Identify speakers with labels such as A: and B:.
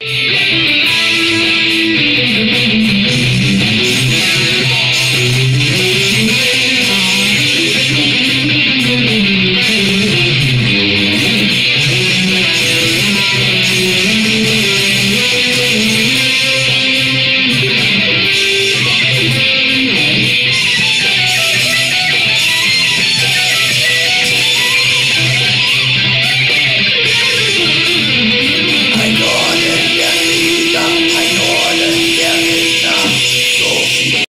A: you